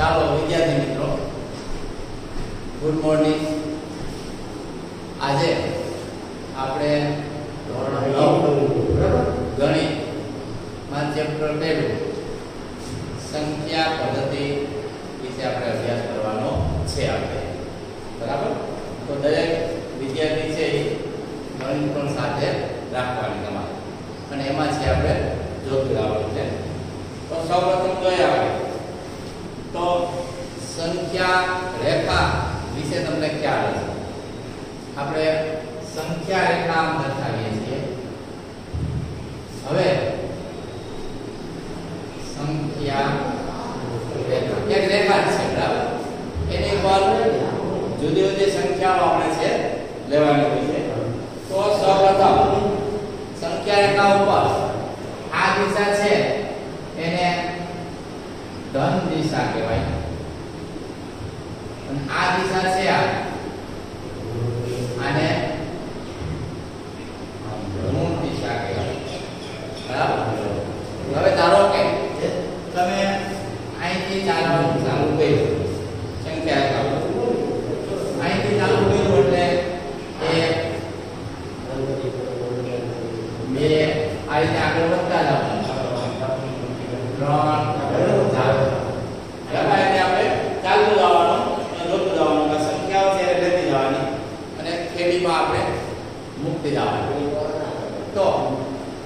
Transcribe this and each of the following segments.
ચાલો વિદ્યાર્થી મિત્રો ગુડ મોર્નિંગ આજે આપણે ધોરણ નવ ગણિતમાં ચેપ્ટર પહેલું. સંખ્યા પદ્ધતિ વિશે આપણે અભ્યાસ કરવાનો છે આપણે. બરાબર? તો દરેક વિદ્યાર્થી છે એ ગણિત પણ સાથે રાખવાની તમારે. અને એમાં છે આપણે જોતું આવવાનું છે. તો સૌપ્રથમ જોઈએ આપણે. તો સંખ્યા રેખા વિશે તમને ખ્યાલ હશે. આપણે સંખ્યા રેખા દર્શાવીએ છીએ. હવે સંખ્યા રેખા. એક રેખા છે, બરાબર? એની પર જુદી જુદી સંખ્યાઓ આપણે છે, લેવાની હોય છે તો સૌપ્રથમ સંખ્યા રેખા ઉપર આ દિશા છે એને ધન દિશા કહેવાય અને આ દિશા છે આ આને ઋણ દિશા કહેવાય બરાબર હવે ધારો કે તમે અહીંથી ચાલુ ચાલુ કર્યું સંખ્યા રેખા અહીંથી ચાલુ કર્યું એટલે એક બે આ રીતે આગળ વધતા જાવ ત્રણ ચાર બરાબર એટલે આપણે ચાલતું જવાનું અને જોતું જવાનું આ સંખ્યાઓ છે એટલે લેતી જવાની અને ખેડીમાં આપણે મૂકતી જવાની તો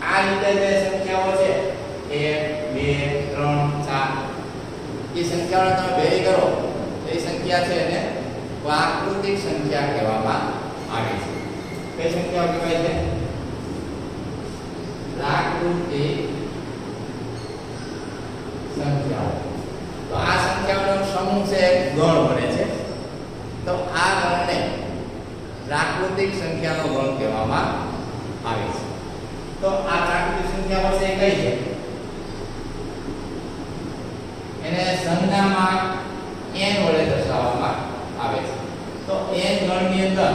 આ રીતે જે સંખ્યાઓ છે એક બે ત્રણ ચાર એ સંખ્યાઓને તમે ભેગી કરો તો એ સંખ્યા છે એને પ્રાકૃતિક સંખ્યા કહેવામાં આવે છે. કઈ સંખ્યાઓ કહેવાય છે? પ્રાકૃતિક સંખ્યાઓ. તો આ સંખ્યાઓનો સમૂહ છે ગણ બને છે. તો આ ગણને પ્રાકૃતિક સંખ્યાનો ગણ કહેવામાં આવે છે. તો આ પ્રાકૃતિક સંખ્યાઓ છે કઈ છે? એને સંજ્ઞામાં n વડે દર્શાવવામાં આવે છે. તો n ગણની અંદર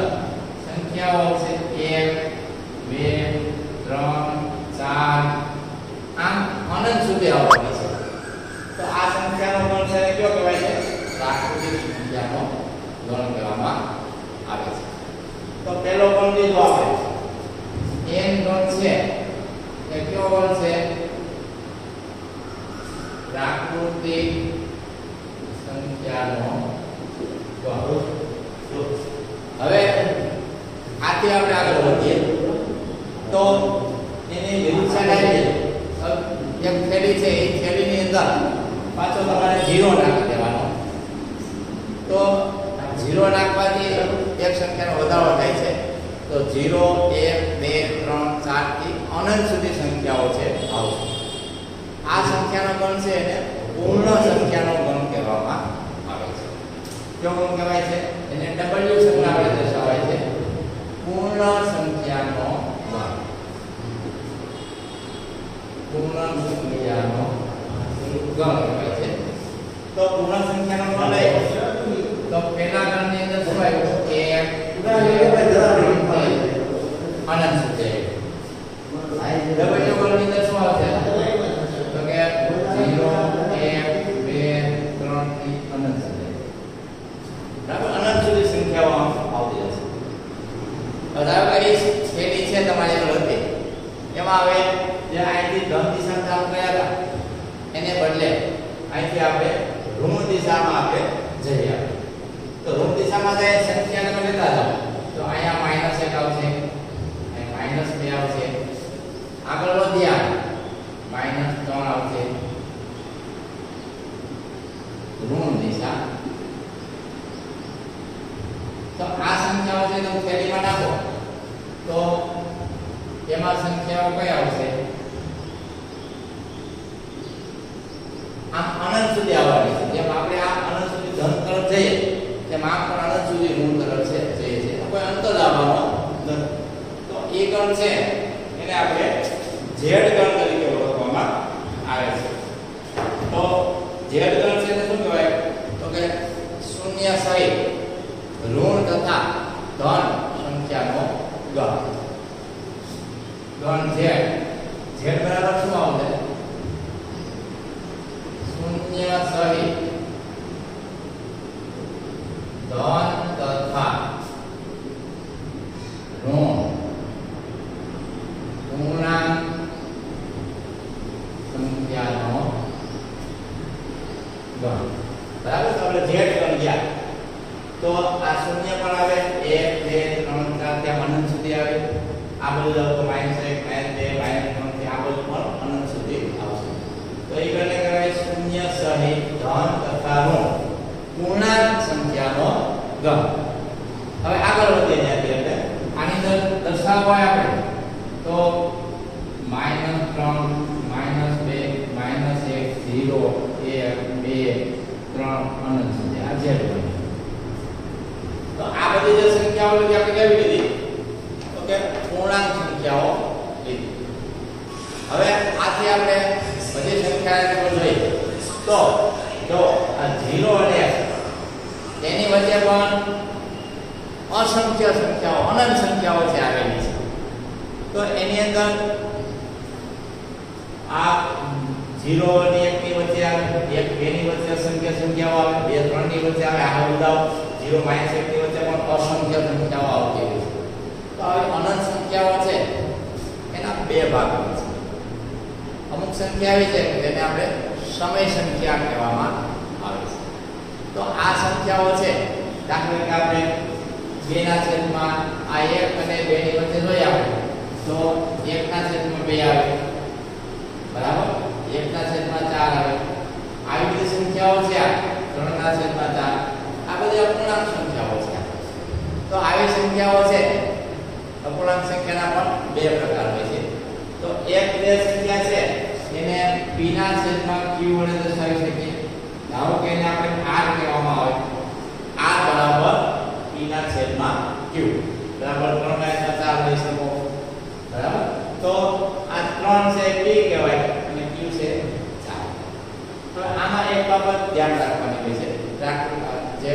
સંખ્યાઓ છે 1 2 3 4 આમ અનંત સુધી આવવાની છે. તો આ સંખ્યાનો ગણ છે કયો કહેવાય છે? પ્રાકૃતિક સંખ્યાનો ગણ કહેવામાં આવે છે. તો પહેલો ગણ લીધો આપણે n ગણ છે એ કયો ગણ છે? પ્રાકૃતિક સંખ્યાનો ગણ હવે આથી આપણે આગળ વધીએ તો એની વિરુદ્ધ એક થેલી છે એ થેલીની અંદર પાછો તમારે જીરો નાખી દેવાનો તો જીરો નાખવાથી એક સંખ્યાનો વધારો થાય છે તો જીરો એક બે ત્રણ ચારથી અનંત સુધી સંખ્યાઓ છે આવશે આ સંખ્યાનો ગણ છે એને પૂર્ણ સંખ્યાનો ગણ કહેવામાં આવે છે. કયો ગણ કહેવાય છે? એને ડબલ્યુ સંજ્ઞા વડે દર્શાવાય છે? પૂર્ણ સંખ્યાનો ગણ. પૂર્ણ સંખ્યાનો ગણ કહેવાય છે. તો પૂર્ણ સંખ્યાનો ગણ લઈ તો પહેલા ગણની અંદર શું આવ્યું? કે અનંત છે? ડબલ્યુ ગણની અંદર શું આવશે તો કે 0 1 2 3 થી અનંત સુધી બરાબર અનંત સુધી સંખ્યાઓ આવતી હશે હવે ધારો કે એ થેલી છે તમારી આગળ હતી એમાં આવે, જે અહીંથી ધન દિશા ચાલુ કર્યા હતા, એને બદલે અહીંથી આપણે ઋણ દિશામાં આપણે જઈએ તો ઋણ દિશામાં જાય સંખ્યા તમે લેતા જાઓ. તો અહીંયા માઇનસ એક આવશે અહીં માઇનસ બે આવશે. આગળ વધ્યા માઇનસ ત્રણ આવશે ઋણ દિશા તો આ સંખ્યાઓ છે તમે થેલીમાં નાખો તો એમાં કઈ આવશે આમ અનંત સુધી આવવાની છે. જેમ આપણે આ અનંત સુધી ધન તરફ જઈએ, તેમ આ પણ અનંત સુધી ઋણ તરફ છે, જઈએ છે કોઈ અંતર આવવાનો નથી તો એ ગણ છે, એને આપણે ઝેડ ગણ તરીકે ઓળખવામાં આવે છે. તો ઝેડ ગણ છે એને શું કહેવાય? તો કે શૂન્ય સહિત ઋણ તથા ધન સંખ્યાનો ગણ પણ z z બરાબર શું આવશે શૂન્ય સહિત. ધન હવે આથી આપણે બધી સંખ્યાઓ જોઈએ તો, જો આ 0 અને તેની વચ્ચે પણ અસંખ્ય સંખ્યાઓ, અનંત સંખ્યાઓ છે આવેલી છે. તો એની અંદર આ 0 અને 1 ની વચ્ચે આવે 1 2 ની વચ્ચે અસંખ્ય સંખ્યાઓ આવે 2 3 ની વચ્ચે આવે આ બધા 0 1 ની વચ્ચે પણ અસંખ્ય સંખ્યાઓ આવતી હોય છે. તો આવી અનંત સંખ્યાઓ છે, એના બે ભાગ છે. અમુક સંખ્યા આવી છે જેને આપણે સમય સંખ્યા કહેવામાં આવે છે. તો આ સંખ્યાઓ છે, દાખલા તરીકે આપણે બે ના છેદમાં આ એક અને બે ની વચ્ચે જોઈએ આપણે તો એક ના છેદમાં બે આવે. બરાબર? એક ના છેદમાં ચાર આવે. આવી બધી સંખ્યાઓ છે આ. ત્રણ ના છેદમાં ચાર. આ બધી અપૂર્ણાંક સંખ્યાઓ છે તો આવી સંખ્યાઓ છે, અપૂર્ણાંક સંખ્યાના પણ બે પ્રકાર હોય છે. તો એક બે સંખ્યા છે એને p ના છેદમાં q વડે દર્શાવી શકીએ. ધારો કે એને આપણે r કહેવામાં આવે. R બરાબર p ના છેદમાં q. બરાબર 3 ના 4 લઈ શકો. બરાબર? તો આ 3 છે p કહેવાય અને q છે 4 તો આમાં એક બાબત ધ્યાન રાખવાની છે. રાખ જે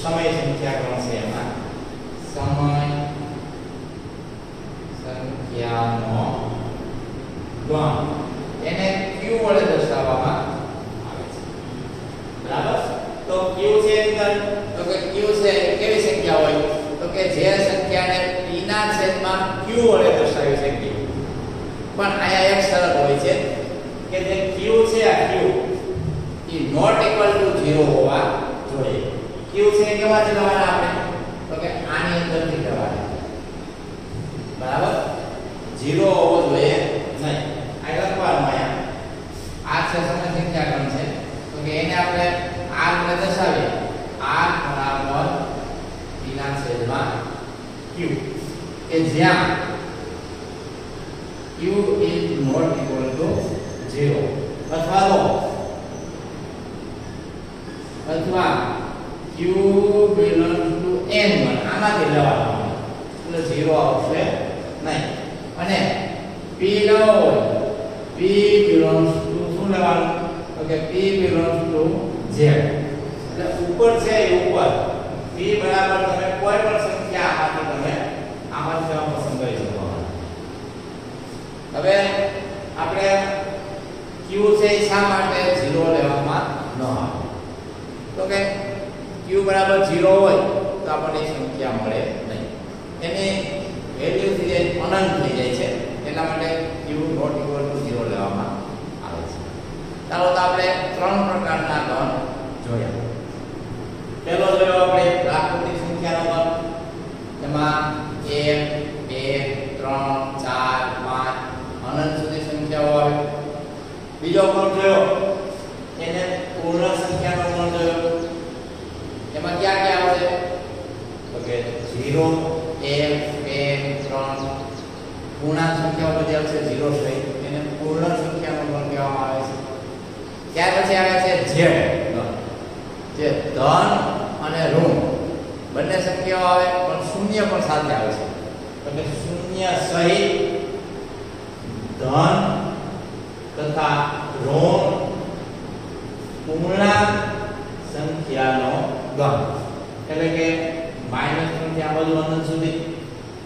સમય સંખ્યા ગણ છે એમાં. સમય સંખ્યાનો ગણ એને q વડે દર્શાવવામાં આવે છે. બરાબર? તો q છે અંદર? તો કે q છે કેવી સંખ્યા હોય? તો કે જે સંખ્યાને p ના છેદમાં q વડે દર્શાવી શકીએ. પણ આયા એક શરત હોય છે કે જે q છે આ q એ નોટ ઇક્વલ ટુ 0 હોવા જોઈએ. q છે કેવા લેવાના આપણે? તો કે આની અંદરથી લેવાના બરાબર? 0 હોવો જોઈએ નહીં આ લખવાનું અહીંયા આ છે સમય સંખ્યા ગણ છે તો કે એને આપણે r વડે દર્શાવીએ. R બરાબર ના છેદમાં q. કે જ્યાં q is not equal to 0 અથવા તો અથવા q belongs to n1 આમાંથી લેવાનો એટલે 0 આવશે નહીં. અને p law p belongs to શું લેવાનું? કે p belongs to z. એટલે ઉપર છે એ ઉપર. P બરાબર તમે કોઈ પણ સંખ્યા આમાંથી તમે આમાં જવાબ પસંદ કરી શકો. હવે આપણે q છે એ શા માટે 0 લેવામાં ન આવે? તો કે q બરાબર 0 હોય તો આપણને સંખ્યા મળે નહીં. એની વેલ્યુ થઈ જાય, અનંત થઈ જાય છે. એટલા માટે q નોટ ઇક્વલ ટુ 0 લેવામાં આવે છે ચાલો તો આપણે ત્રણ પ્રકારના ઘન જોયા પહેલો જોયો આપણે પ્રાકૃતિક સંખ્યાનો ઘન એમાં 1 2 3 4 5 અનંત સુધી સંખ્યાઓ આવે. બીજો પણ જોયો. એને પૂર્ણ સંખ્યાનો ગણ જોયો. એમાં ક્યાં ક્યાં આવશે? તો કે 0 1 2 3 પૂર્ણાંક સંખ્યાઓ બધી આવશે 0 સહિત એને પૂર્ણ સંખ્યાનો ઘન કહેવામાં આવે ત્યાર પછી આવે છે જેડ ગણ જે ધન અને ઋણ. બંને સંખ્યાઓ આવે પણ શૂન્ય પણ સાથે આવે છે. એટલે શૂન્ય સહિત ધન તથા ઋણ પૂર્ણાંક સંખ્યાનો ગણ. એટલે કે માઇનસ ત્રણથી આ બધું અનંત સુધી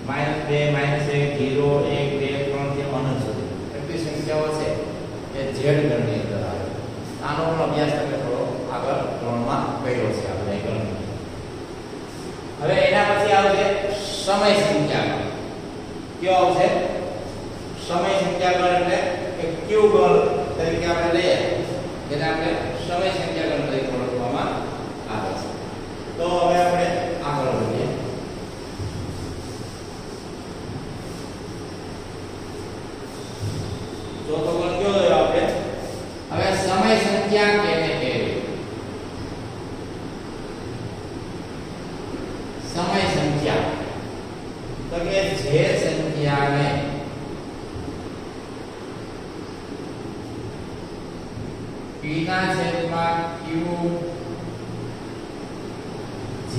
માઇનસ બે માઇનસ એક ઝીરો એક બે ત્રણથી અનંત સુધી. એટલી સંખ્યાઓ છે એ ઝેડ આવે આનો પણ અભ્યાસ તમે થોડો આગળ ધોરણમાં કર્યો છે આપણે ગણિત હવે એના પછી આવે છે સમય સંખ્યાગણ કયો આવશે? સમય સંખ્યાગણ એટલે કે ક્યુ ગણ તરીકે આપણે લઈએ, જેને આપણે સમય સંખ્યાગણ તરીકે ઓળખવામાં આવે છે. તો હવે આપણે આગળ વધીએ.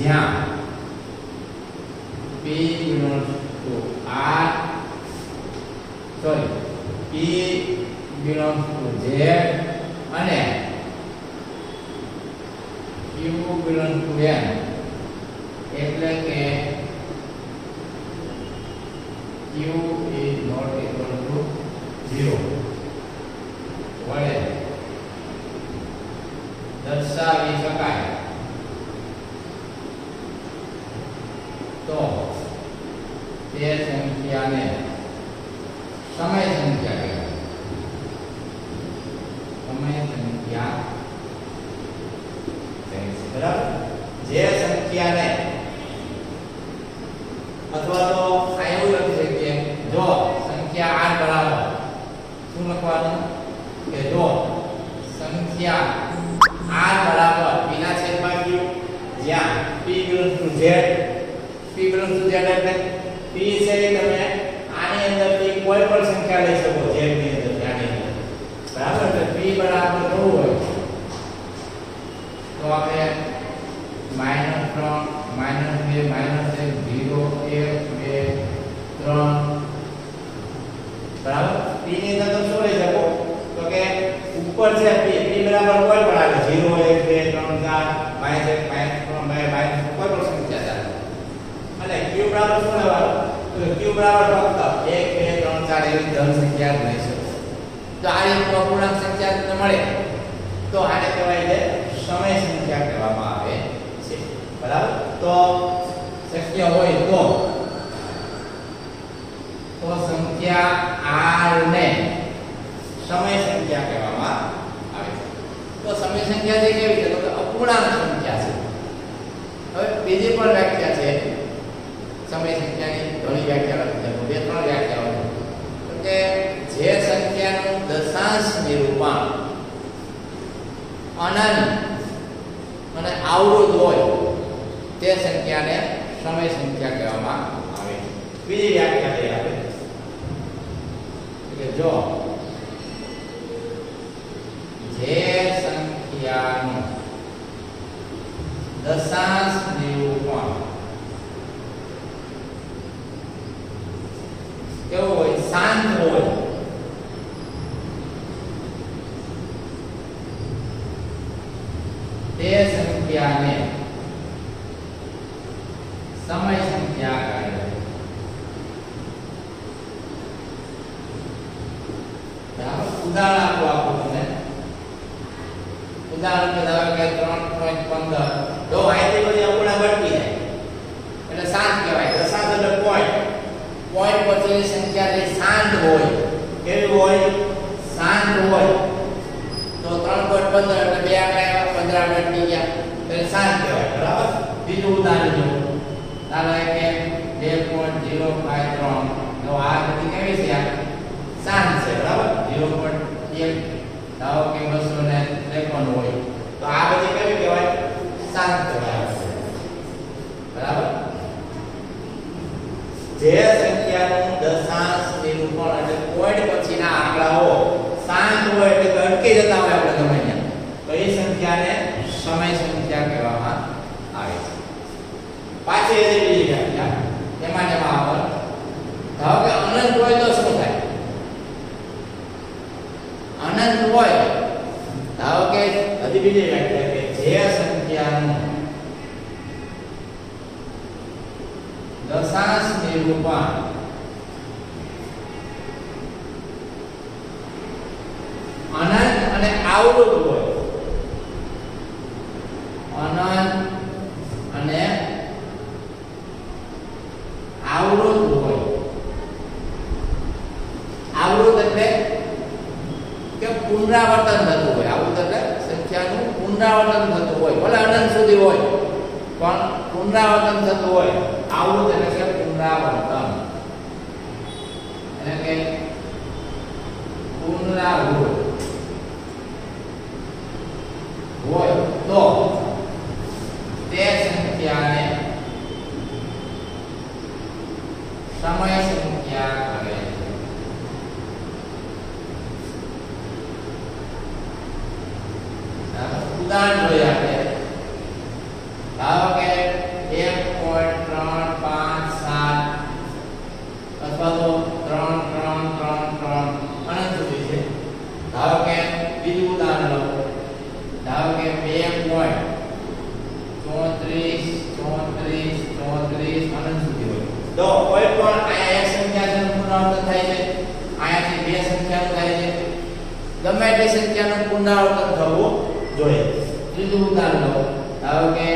જ્યાં p belongs to r sorry p belongs to z અને q belongs to n એટલે કે q is not equal to 0 વડે દર્શાવી શકાય તો તે સંખ્યાને સમય સંખ્યા કહેવાય સમય સંખ્યા કહેશે. બરાબર જે સંખ્યાને અથવા તો આ એવું લખી શકીએ જો સંખ્યા r બરાબર શું લખવાનું કે જો સંખ્યા r બરાબર p ના છેદમાં q જ્યાં p belongs to z p belongs to z એટલે તમે આની અંદરથી કોઈ પણ સંખ્યા લઈ શકો z ની અંદર આની બરાબર? છે p બરાબર કેવું હોય. તો આપણે માઇનસ ત્રણ માઇનસ બે માઇનસ એક ઝીરો એક, બે, ત્રણ. બરાબર? P ની અંદર તમે શું લઈ શકો? તો કે ઉપર છે p p બરાબર કોઈ પણ આવે. ઝીરો એક, બે, ત્રણ, ચાર માઇનસ એક માઇનસ ત્રણ બે માઇનસ કોઈ પણ સંખ્યા ચાલે બરાબર શું લેવાનું? તો q બરાબર ફક્ત એક, બે, ત્રણ, ચાર એવી ધન સંખ્યા જ લઈ શકો તો આ એક અપૂર્ણાંક સંખ્યા તમને મળે. તો આને કહેવાય છે સમય સંખ્યા કહેવામાં આવે છે. બરાબર? તો શક્ય હોય તો તો સંખ્યા r ને સમય સંખ્યા કહેવામાં આવે છે. તો સમય સંખ્યા છે કેવી છે? તો અપૂર્ણાંક સંખ્યા છે. હવે બીજી પણ વ્યાખ્યા છે સમય સંખ્યાની ઘણી વ્યાખ્યા લખી છે બે ત્રણ વ્યાખ્યાઓ છે તો કે જે સંખ્યાનું દશાંશ નિરૂપણ અનંત અને આવૃત હોય તે સંખ્યાને સમય સંખ્યા કહેવામાં આવે છે બીજી વ્યાખ્યા છે આપણે કે જો જે સંખ્યાનું દશાંશ નિરૂપણ કેવું હોય શાંત હોય તે સંખ્યાને સમય સંખ્યા કહે છે. ઉદાહરણ ત્રણ પોઈન્ટ પંદર. જાય. એટલે શાંત કહેવાય. જે શાંત હોય, કેવી હોય? શાંત હોય. તો ત્રણ પોઈન્ટ પંદર એટલે બે આંકડા પંદર આંકડા અટકી ગયા. એટલે શાંત કહેવાય બરાબર બીજું ઉદાહરણ જો ધારો કે બે તો આ બધી કેવી છે? શાંત છે, બરાબર? ઝીરો પોઈન્ટ કે બસો ને ત્રેપન હોય. તો આ બધી કેવી કહેવાય? શાંત કહેવાય. બરાબર? જે સંખ્યાનું દશાંશ નિરૂપણ એટલે પોઈન્ટ પછીના આંકડાઓ શાંત હોય એટલે અટકી જતા હોય આપણે ગમે ત્યાં. તો એ સંખ્યાને સમય સંખ્યા કહેવામાં આવે છે પાછી એ બીજી વ્યાખ્યા ને એમાં આગળ ધારો કે અનંત હોય તો શું થાય અનંત હોય ધારો કે હજી બીજી વ્યાખ્યા કે જે સંખ્યાનું દશાંશ નિરૂપણ અનંત અને આવૃત હોય અનંત અને આવૃત હોય. આવૃત એટલે કે પુનરાવર્તન થતું હોય. આવૃત એટલે સંખ્યાનું પુનરાવર્તન થતું હોય. ભલે અનંત સુધી હોય, પણ પુનરાવર્તન થતું હોય. આવૃત એટલે કે પુનરાવર્તન. એટલે કે પુનરાવૃત હોય તો તે સંખ્યાને સમય સંખ્યા કહે છે ઉદાહરણ જોયા 30 અનંત સુધી હોય તો કોઈ પણ આયા સંખ્યાનો પુનરાવર્તન થાય છે, આયાથી બે સંખ્યાનો થાય છે. ગમે તે સંખ્યાનો પુનરાવર્તન થવું જોઈએ. ત્રીજું ઉદાહરણ લો. ધારો કે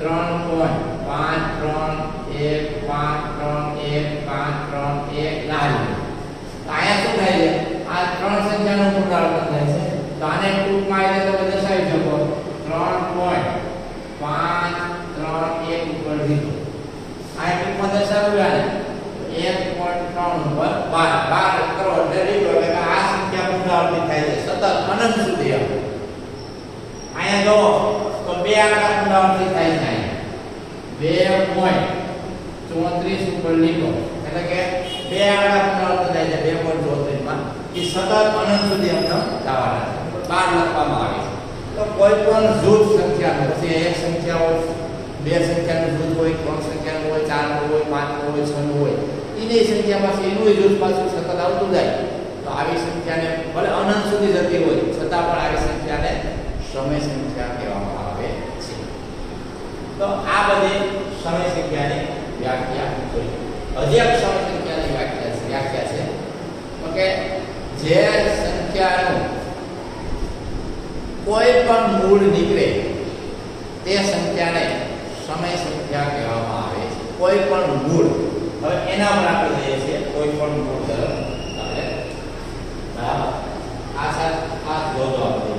3.531513115 લાલ. આયા શું થાય છે? આ ત્રણ સંખ્યા નું પુનરાવર્તન થાય છે. તો આને ટૂંકમાં એટલે તમે દર્શાવી શકો. 3.5 ત્રણ, એક ઉપર જીરો આ ટૂંકમાં દર્શાવ્યું આને એક પોઈન્ટ ત્રણ ઉપર બાર. બાર કરો એટલે લીધો એટલે આ સંખ્યા પુનરાવર્તિત થાય છે. સતત અનંત સુધી અહીંયા જો તો બે આંકડા પુનરાવર્તિત થાય છે બે પોઈન્ટ ચોત્રીસ ઉપર લીધો. એટલે કે બે આંકડા પુનરાવર્તિત થાય છે. બે પોઈન્ટ ચોત્રીસ એ સતત અનંત સુધી અમને જવાના બાર લખવામાં આવે છે. તો કોઈ પણ જૂથ સંખ્યા પછી એક સંખ્યા હોય બે સંખ્યાનું જૂથ હોય, ત્રણ સંખ્યાનું હોય ચાર હોય પાંચ હોય છ હોય. એની સંખ્યામાંથી એનું જૂથ પાછું સતત આવતું જાય. તો આવી સંખ્યાને ભલે અનંત સુધી જતી હોય, છતાં પણ આવી સંખ્યાને સમય સંખ્યા કહેવામાં આવે છે. તો આ બધી સમય સંખ્યાની વ્યાખ્યા હોય હજી એક સમય સંખ્યાની વ્યાખ્યા છે વ્યાખ્યા છે. તો કે જે સંખ્યાનું કોઈ પણ મૂળ નીકળે, તે સંખ્યાને સમય સંખ્યા કહેવામાં આવે છે. કોઈ પણ મૂળ, હવે એના પર આપણે જઈએ છીએ, કોઈ પણ મૂળ તરફ આપણે, બરાબર? આ સાથ આ જોજો આપણે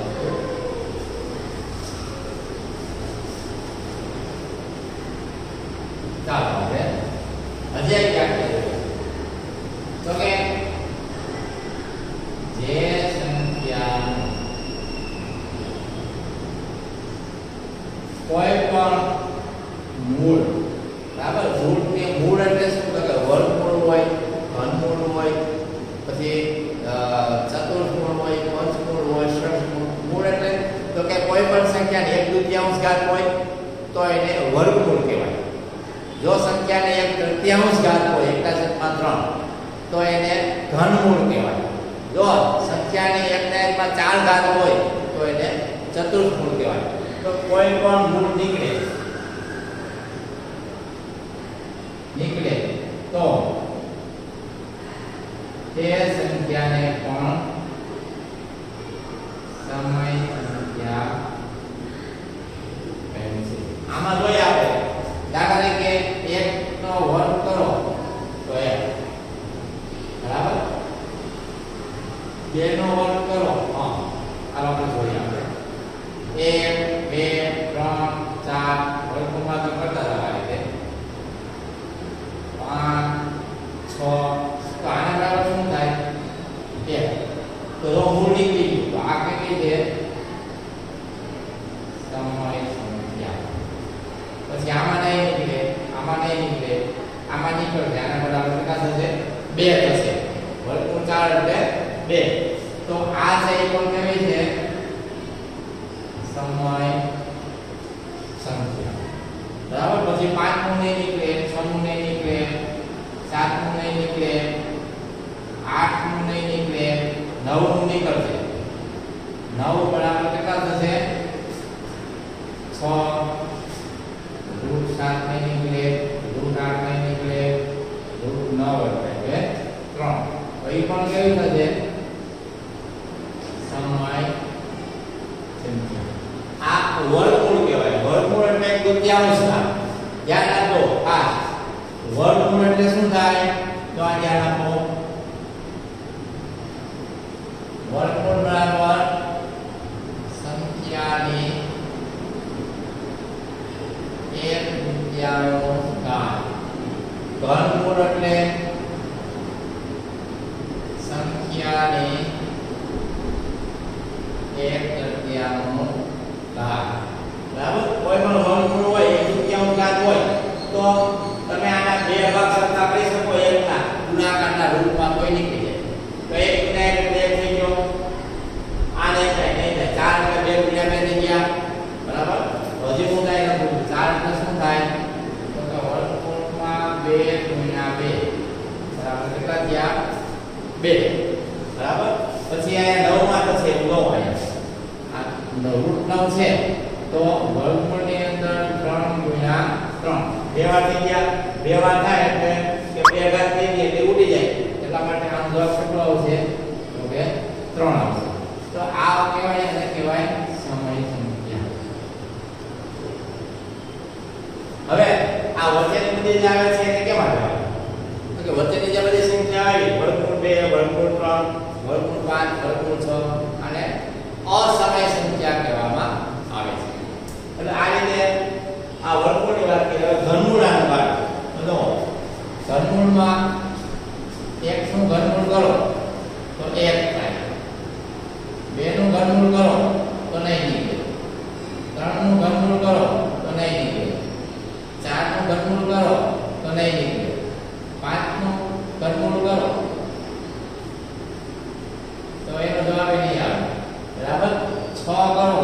ચાલો આપણે હજી એક વ્યાખ્યા જોઈએ તો કે જે સંખ્યાનું કોઈ પણ મૂળ બરાબર મૂળ કે મૂળ એટલે શું તો કે વર્ગમૂળ હોય ઘનમૂળ હોય પછી અ, ચતુર્થમૂળ હોય પંચમૂળ હોય ષષ્ઠમૂળ મૂળ એટલે તો કે કોઈ પણ સંખ્યાને એક દુત્યાંશ ઘાત હોય તો એને વર્ગમૂળ કહેવાય જો સંખ્યાને એક તૃતીયાંશ ઘાત હોય એકના છેદમાં ત્રણ તો એને ઘનમૂળ કહેવાય જો સંખ્યાની એકના એકમાં ચાર ઘાત હોય તો એને ચતુર્થમૂળ કહેવાય તો કોઈ પણ મૂળ નીકળે નીકળે તો તે સંખ્યાને પણ સમય સંખ્યા કહે છે આમાં જોઈએ આપણે દાખલા તરીકે એક નો વર્ગ કરો તો એક બરાબર બે નો વર્ગ કરો હા આ આપણે જોઈએ આપણે એક બે ત્રણ ચાર વર્ગમાં તો કરતા હતા આ રીતે પાંચ છ તો આના બરાબર શું થાય એક તો જો મૂળ નીકળી ગયું તો આ કેટલી છે સમય સંખ્યા પછી આમાં નહીં નીકળે આમાં નહીં નીકળે આમાં નીકળશે આના બરાબર કેટલા થશે બે થશે વર્ગમૂળ ચાર એટલે બે તો આ પણ કેવી છે, સમય, સંખ્યા. બરાબર? પછી પાંચમું નહીં નીકળે છમું નહીં નીકળે સાતમું નહીં નીકળે આઠમું નહીં નીકળે નવમું નીકળશે. નવ બરાબર કેટલા થશે? છ. રૂટ સાત નહીં નીકળે, રૂટ આઠ નહીં નીકળે, રૂટ નવ એટલે ત્રણ. તો પણ કેવી થશે સમય સંખ્યા આ વર્ગમૂળ કહેવાય વર્ગમૂળ એટલે એક દુત્યાંશ ભાગ ધ્યાન રાખો ખાસ વર્ગમૂળ એટલે શું થાય તો આ ધ્યાન રાખો વર્ગમૂળ બરાબર સંખ્યાની એક દુત્યાંશ ભાગ ઘનમૂળ એટલે સંખ્યાની એક તૃતીયાંશ ભાગ છે, તો વર્ગમૂળની અંદર 3 ગુણ્યા 3 બે વાર થઈ ગયા. બે વાર થાય એટલે કે બે ઘાત થઈ ગઈ એટલે ઉડી જાય. એટલા માટે આમ જવાબ કેટલો આવશે? Só agora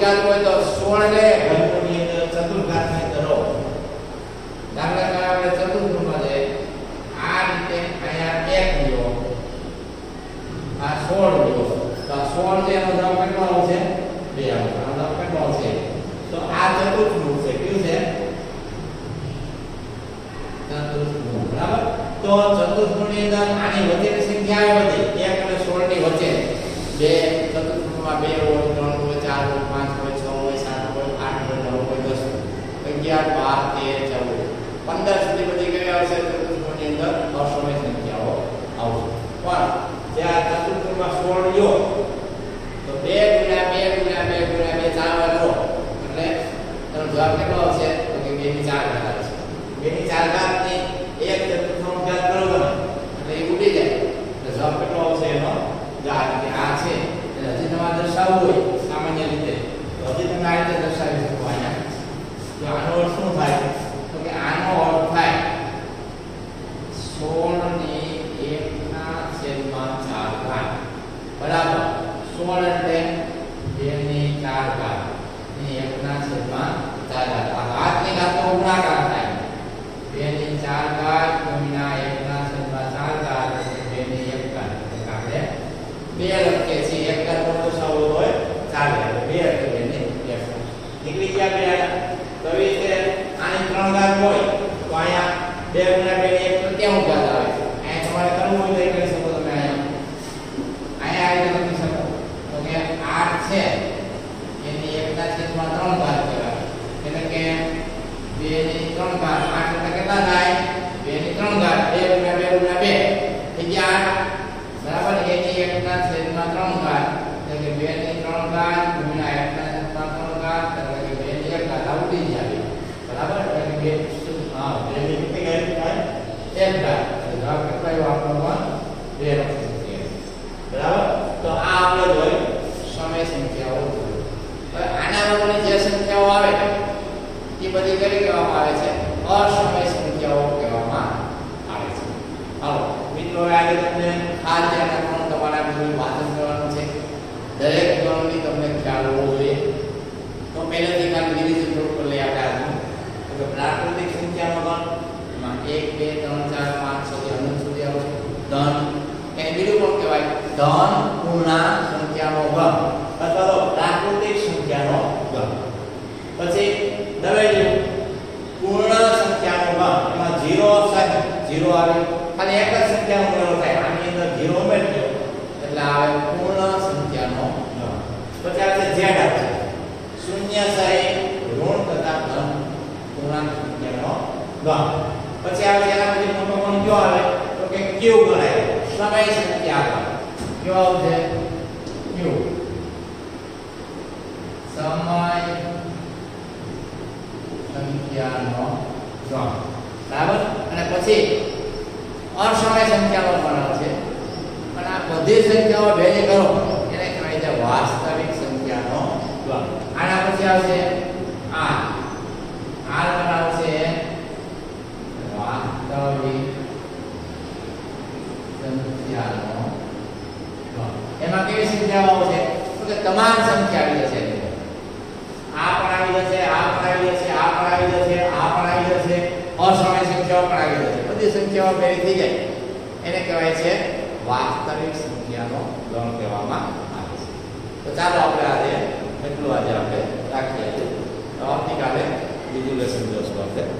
ખ્યાલ હોય તો સોળ ને ચતુર્ઘાત કરો. દાખલા કારણે ચતુર્ભુજ છે આ રીતે અહીંયા બે કિલો આ સોળ કિલો તો આ સોળ છે એનો જવાબ કેટલો આવશે? બે આવશે. આનો જવાબ કેટલો આવશે? તો આ ચતુર્ભુજ છે. કયું છે? ચતુર્ભુજ બરાબર? તો ચતુર્ભુજની અંદર આની વચ્ચેની સંખ્યા આવી હતી એક અને સોળની વચ્ચે. બે ચતુર્ભુજમાં બે હોય પંદર સુધી બધી ગયા હશે ચતુષ્કોણની અંદર અસમય સંખ્યાઓ આવશે. પણ જ્યાં માં સોળ લ્યો તો બે ગુણ્યા બે ગુણ્યા બે ગુણ્યા બે ચાર વાર લો એટલે તમે જવાબ કેટલો દેવના બેને પ્રત્યાહું ગાતા આ ધ્યાન રાખવાનું તમારે બધું કરવાનું છે દરેક તમને ખ્યાલ જોઈએ તો પહેલેથી પ્રાકૃતિક સંખ્યાનો ગણ એમાં એક બે ત્રણ ચાર પાંચ છ સુધી આવશે ધન પણ કહેવાય ધન પૂર્ણાંક સંખ્યાનો ગણ અથવા તો પ્રાકૃતિક સંખ્યાનો ગણ પછી દરેક પૂર્ણ સંખ્યાનો ગણ એમાં 0 સાહેબ 0 આવે ખાલી એક જ સંખ્યા નો થાય km là પૂર્ણ સંખ્યાનો પચાસ જેડ શૂન્ય સાહેબ ઋણ તથા ધન પૂર્ણાંક સંખ્યાનો ગણ પછી આવે એના પછી મોટો ગણ કયો આવે તો કે ક્યુ ગણાય સમય સંખ્યા કયો આવશે ક્યુ સમય સંખ્યાનો ગણ બરાબર અને પછી અસમય સંખ્યાનો ગણ બધી સંખ્યાઓ ભેગી કરો. એને કહેવાય છે વાસ્તવિક સંખ્યાનો વર્ગ આના પછી આવશે આ આ ગણ આવશે વાસ્તવિક સંખ્યાનો વર્ગ એમાં કેવી સંખ્યાઓ આવશે તો કે તમામ સંખ્યા આવી જશે. આ પણ આવી જશે, આ પણ આવી જશે, આ પણ આવી જશે, આ પણ આવી જશે. અસમય સંખ્યાઓ પણ આવી જશે. બધી સંખ્યાઓ ભેગી થઈ જાય. એને કહેવાય છે વાસ્તવિક ကြားတော့ပြရတယ်မကူရကြပဲတက်ခဲ့နော်ဒီကလည်းဒီလိုလဲဆိုလို့ဆိုတော့